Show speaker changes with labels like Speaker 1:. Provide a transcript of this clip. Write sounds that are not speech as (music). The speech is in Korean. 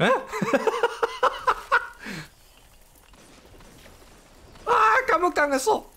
Speaker 1: 에? (laughs) 아 감옥 당했어